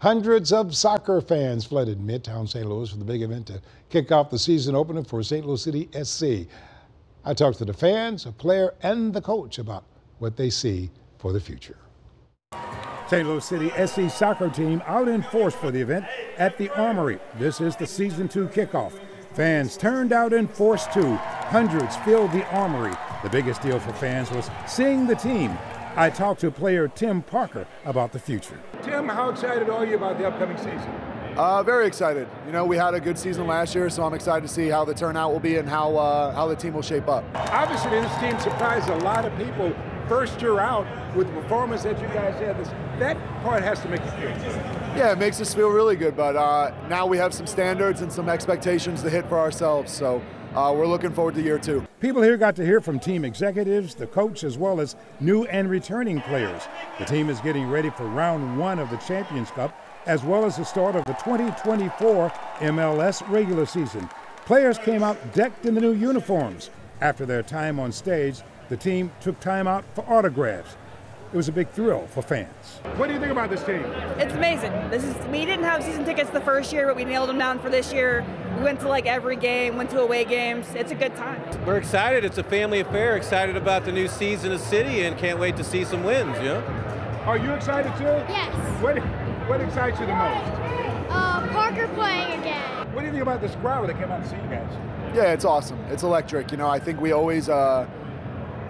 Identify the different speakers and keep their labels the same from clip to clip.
Speaker 1: Hundreds of soccer fans flooded Midtown St. Louis for the big event to kick off the season opener for St. Louis City SC. I talked to the fans, a player, and the coach about what they see for the future. St. Louis City SC soccer team out in force for the event at the Armory. This is the season two kickoff. Fans turned out in force too. Hundreds filled the Armory. The biggest deal for fans was seeing the team. I talked to player Tim Parker about the future. Tim, how excited are you about the upcoming season?
Speaker 2: Uh, very excited. You know, we had a good season last year, so I'm excited to see how the turnout will be and how uh, how the team will shape up.
Speaker 1: Obviously, this team surprised a lot of people first year out with the performance that you guys had. This, that part has to make you feel good.
Speaker 2: Yeah, it makes us feel really good, but uh, now we have some standards and some expectations to hit for ourselves. So uh, we're looking forward to year two.
Speaker 1: People here got to hear from team executives, the coach, as well as new and returning players. The team is getting ready for round one of the Champions Cup, as well as the start of the 2024 MLS regular season. Players came out decked in the new uniforms. After their time on stage, the team took time out for autographs it was a big thrill for fans. What do you think about this team?
Speaker 3: It's amazing. This is we didn't have season tickets the first year, but we nailed them down for this year. We went to like every game, went to away games. It's a good time.
Speaker 4: We're excited. It's a family affair. Excited about the new season of City, and can't wait to see some wins. You know.
Speaker 1: Are you excited too?
Speaker 5: Yes.
Speaker 1: What What excites you the most?
Speaker 5: Uh, Parker playing again.
Speaker 1: What do you think about this crowd that came out to see you guys?
Speaker 2: Yeah, it's awesome. It's electric. You know, I think we always. Uh,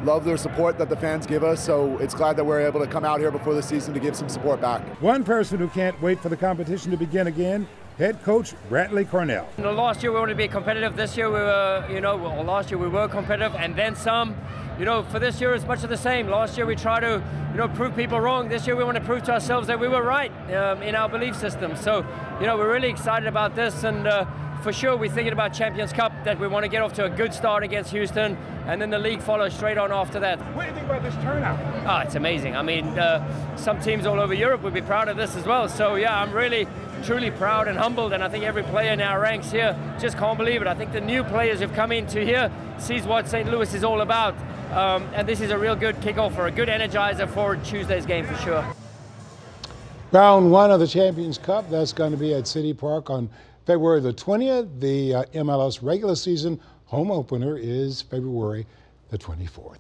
Speaker 2: love their support that the fans give us. So it's glad that we're able to come out here before the season to give some support back.
Speaker 1: One person who can't wait for the competition to begin again head coach Bradley Carnell.
Speaker 6: You know, last year we wanted to be competitive. This year we were, you know, well, last year we were competitive, and then some. You know, for this year it's much of the same. Last year we tried to, you know, prove people wrong. This year we want to prove to ourselves that we were right um, in our belief system. So, you know, we're really excited about this, and. Uh, for sure we're thinking about Champions Cup, that we want to get off to a good start against Houston, and then the league follows straight on after that.
Speaker 1: What do you think about this turnout?
Speaker 6: Oh, it's amazing. I mean, uh, some teams all over Europe would be proud of this as well. So yeah, I'm really, truly proud and humbled, and I think every player in our ranks here just can't believe it. I think the new players who've come into here sees what St. Louis is all about, um, and this is a real good kickoff or a good energizer for Tuesday's game for sure.
Speaker 1: Round one of the Champions Cup, that's going to be at City Park on February the 20th. The uh, MLS regular season home opener is February the 24th.